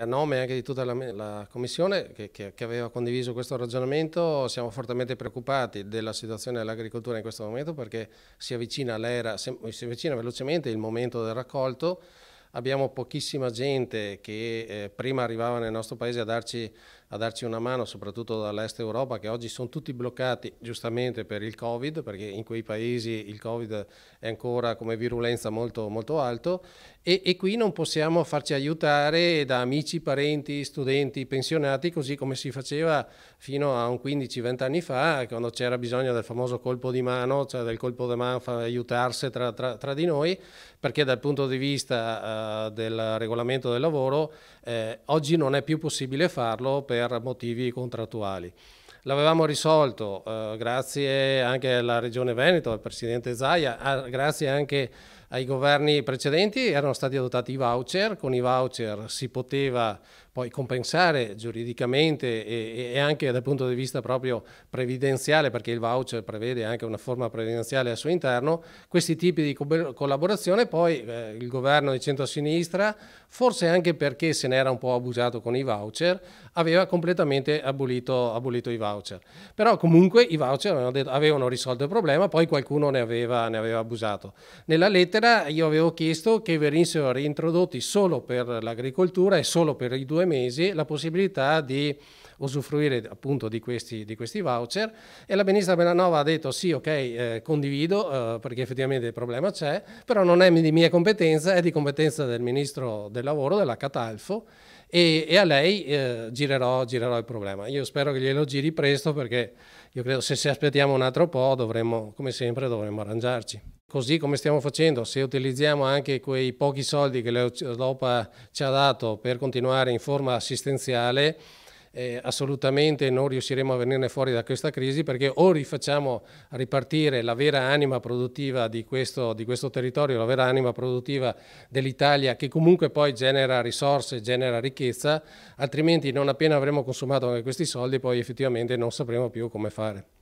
A nome anche di tutta la, la Commissione che, che, che, aveva condiviso questo ragionamento siamo fortemente preoccupati della situazione dell'agricoltura in questo momento perché si avvicina, si avvicina velocemente il momento del raccolto. Abbiamo pochissima gente che eh, prima arrivava nel nostro paese a darci, a darci, una mano, soprattutto dall'est Europa, che oggi sono tutti bloccati giustamente per il Covid, perché in quei paesi il Covid è ancora come virulenza molto, molto alto. E, e qui non possiamo farci aiutare da amici, parenti, studenti, pensionati, così come si faceva fino a un 15-20 anni fa, quando c'era bisogno del famoso colpo di mano, cioè del colpo di mano, aiutarsi tra, tra, tra di noi, perché dal punto di vista eh, del regolamento del lavoro, eh, oggi non è più possibile farlo per motivi contrattuali. L'avevamo risolto eh, grazie anche alla Regione Veneto, al Presidente Zaia, grazie anche ai governi precedenti erano stati adottati i voucher, con i voucher si poteva poi compensare giuridicamente e, e, anche dal punto di vista proprio previdenziale, perché il voucher prevede anche una forma previdenziale al suo interno, questi tipi di co collaborazione poi eh, il governo di centro-sinistra, forse anche perché se n'era un po' abusato con i voucher, aveva completamente abolito, abolito i voucher. Però comunque i voucher avevano, detto, avevano risolto il problema, poi qualcuno ne aveva, ne aveva abusato. Nella lettera io avevo chiesto che venissero reintrodotti solo per l'agricoltura e solo per i due due mesi la possibilità di usufruire appunto di questi, di questi voucher. E la ministra Bellanova ha detto sì ok eh, condivido eh, perché effettivamente il problema c'è però non è di mia competenza è di competenza del ministro del lavoro della Catalfo e, e a lei eh, girerò, girerò, il problema. Io spero che glielo giri presto perché io credo se, se aspettiamo un altro po' dovremmo come sempre dovremmo arrangiarci Così come stiamo facendo, se utilizziamo anche quei pochi soldi che l'Europa ci ha dato per continuare in forma assistenziale, eh, assolutamente non riusciremo a venirne fuori da questa crisi perché o rifacciamo ripartire la vera anima produttiva di questo, di questo territorio, la vera anima produttiva dell'Italia che comunque poi genera risorse, genera ricchezza, altrimenti non appena avremo consumato anche questi soldi poi effettivamente non sapremo più come fare.